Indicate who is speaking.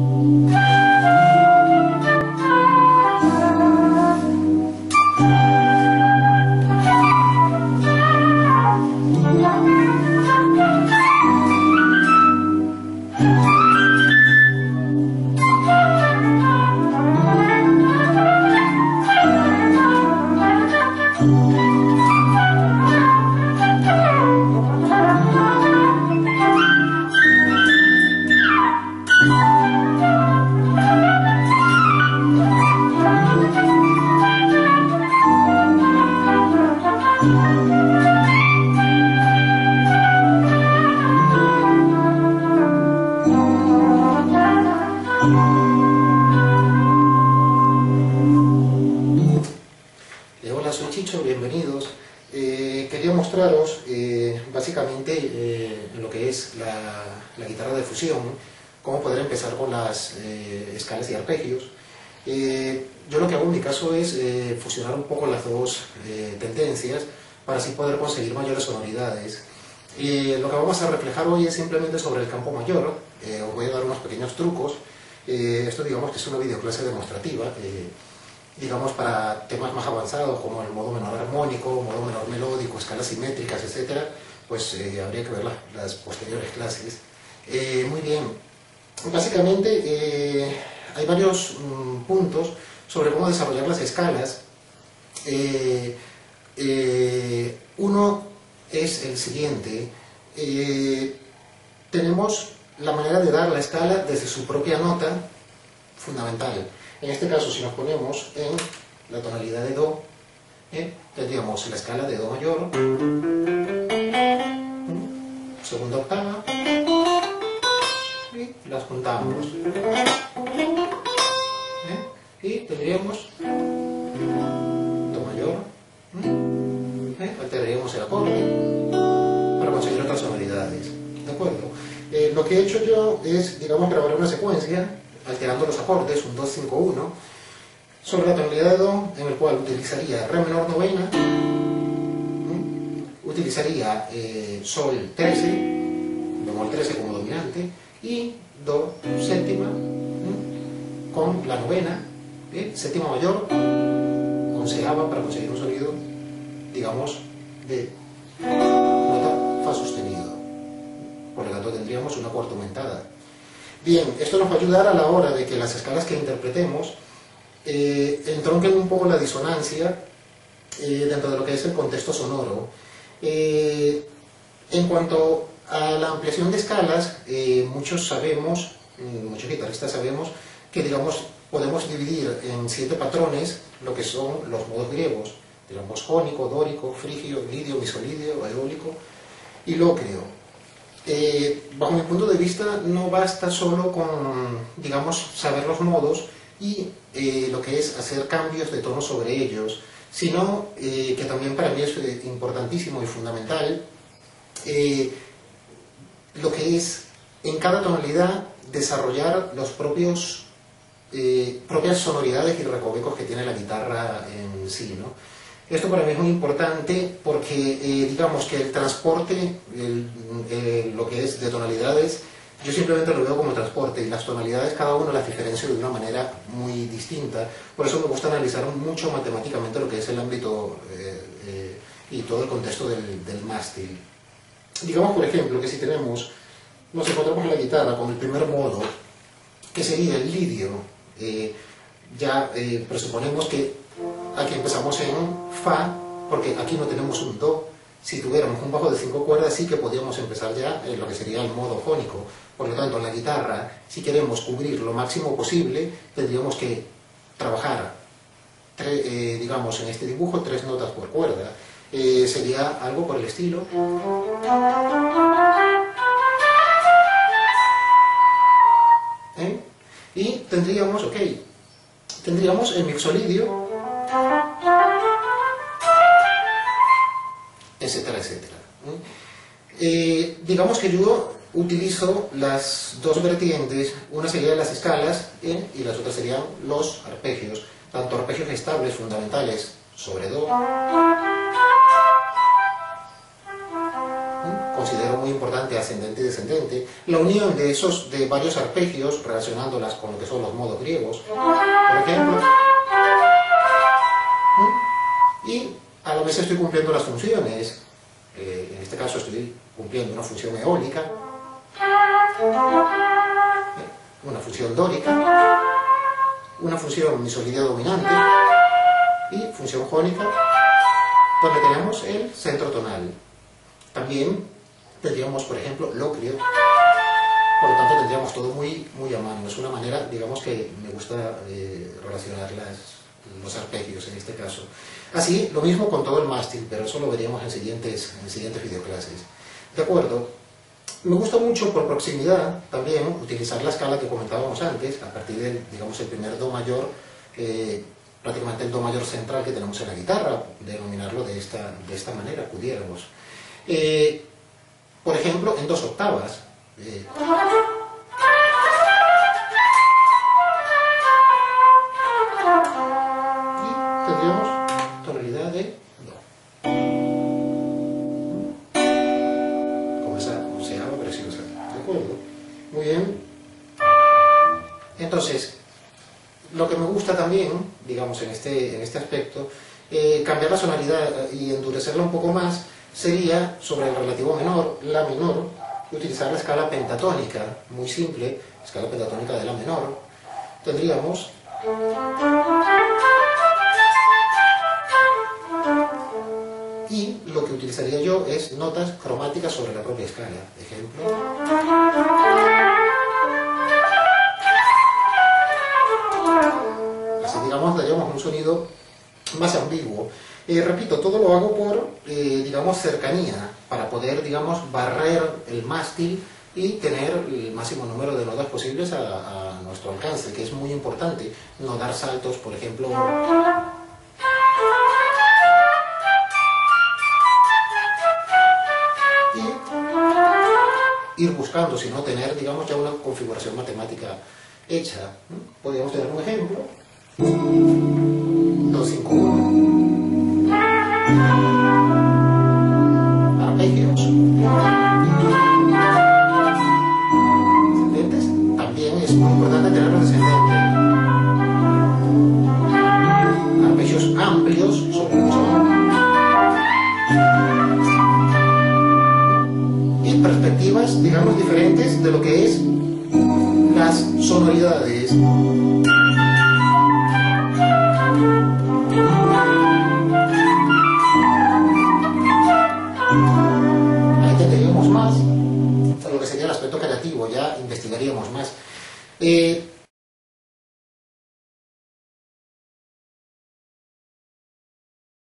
Speaker 1: Eh, eh, básicamente eh, lo que es la, guitarra de fusión, cómo poder empezar con las eh, escalas y arpegios. Eh, yo lo que hago en mi caso es eh, fusionar un poco las dos tendencias para así poder conseguir mayores sonoridades. Lo que vamos a reflejar hoy es simplemente sobre el campo mayor. Os voy a dar unos pequeños trucos. Esto digamos que es una videoclase demostrativa. Digamos, para temas más avanzados como el modo menor armónico, modo menor melódico, escalas simétricas, etcétera, pues eh, habría que ver las, las posteriores clases. Eh, muy bien, básicamente eh, hay varios mm, puntos sobre cómo desarrollar las escalas. Eh, eh, uno es el siguiente. Eh, tenemos la manera de dar la escala desde su propia nota fundamental. En este caso, si nos ponemos en la tonalidad de Do, ¿eh? tendríamos la escala de Do mayor, segunda octava, y las juntamos. ¿eh? Y tendríamos Do mayor, ¿eh? alteraríamos el acorde para conseguir otras sonoridades. ¿De acuerdo? Eh, lo que he hecho yo es, digamos, grabar una secuencia alterando los acordes, un 2-5-1, sobre la tonalidad de Do, en el cual utilizaría Re menor novena, utilizaría eh, Sol 13, bemol 13 como dominante, y Do séptima con la novena, séptima mayor, onceava para conseguir un sonido, digamos, de nota Fa sostenido. Por lo tanto tendríamos una cuarta aumentada. Bien, esto nos va a ayudar a la hora de que las escalas que interpretemos eh, entronquen un poco la disonancia eh, dentro de lo que es el contexto sonoro. Eh, en cuanto a la ampliación de escalas, muchos sabemos, mm, muchos guitarristas sabemos, que digamos podemos dividir en siete patrones lo que son los modos griegos, digamos jónico, dórico, frigio, lidio, misolidio, eólico y lócreo. Eh, bajo mi punto de vista no basta solo con, digamos, saber los modos y eh, lo que es hacer cambios de tono sobre ellos, sino eh, que también para mí es eh, importantísimo y fundamental lo que es en cada tonalidad desarrollar los propios propias sonoridades y recovecos que tiene la guitarra en sí, ¿no? Esto para mí es muy importante porque eh, digamos que el transporte, el- eh, lo que es de tonalidades, yo simplemente lo veo como transporte y las tonalidades cada uno las diferencio de una manera muy distinta. Por eso me gusta analizar mucho matemáticamente lo que es el ámbito eh, eh, y todo el contexto del, del mástil. Digamos, por ejemplo, que si tenemos, nos encontramos en la guitarra con el primer modo, que sería el lidio, eh, ya eh, presuponemos que aquí empezamos en Fa, porque aquí no tenemos un Do. Si tuviéramos un bajo de cinco cuerdas, sí que podríamos empezar ya en lo que sería el modo fónico. Por lo tanto, en la guitarra, si queremos cubrir lo máximo posible, tendríamos que trabajar, eh, digamos, en este dibujo, tres notas por cuerda. Eh, sería algo por el estilo. ¿Eh? Y tendríamos, ok, tendríamos el mixolidio, etcétera, etcétera. ¿eh? Digamos que yo utilizo las dos vertientes, una serían las escalas ¿eh? y las otras serían los arpegios, tanto arpegios estables fundamentales sobre Do. ¿eh? Considero muy importante ascendente y descendente, la unión de esos, de varios arpegios, relacionándolas con lo que son los modos griegos, por ejemplo, y a la vez estoy cumpliendo las funciones, eh, en este caso estoy cumpliendo una función eólica, una función dórica, una función misolidia dominante y función jónica, donde tenemos el centro tonal. También tendríamos, por ejemplo, locrio, por lo tanto tendríamos todo muy, muy a mano. Es una manera, digamos, que me gusta eh, relacionar las, los arpegios en este caso. Así, lo mismo con todo el mástil, pero eso lo veríamos en siguientes, en siguientes videoclases. ¿De acuerdo? Me gusta mucho por proximidad también utilizar la escala que comentábamos antes, a partir del, digamos, el primer Do mayor, eh, prácticamente el Do mayor central que tenemos en la guitarra, denominarlo de esta, de esta manera, pudiéramos. Eh, por ejemplo, en dos octavas. Eh, tendríamos tonalidad de Do. Como esa onceava preciosa. ¿De acuerdo? Muy bien. Entonces, lo que me gusta también, digamos, en este, en este aspecto, eh, cambiar la sonoridad y endurecerla un poco más, sería sobre el relativo menor, la menor, utilizar la escala pentatónica, muy simple, escala pentatónica de la menor. Tendríamos propia escala. Ejemplo. Así digamos daríamos un sonido más ambiguo. Eh, repito, todo lo hago por, eh, digamos, cercanía, para poder, digamos, barrer el mástil y tener el máximo número de notas posibles a, a nuestro alcance, que es muy importante. No dar saltos, por ejemplo, hecha. Podríamos tener un ejemplo. 251. Arpegios. Descendentes. También es muy importante tenerlos descendentes. Arpegios amplios son. Y perspectivas, digamos, diferentes de lo que es sonoridades.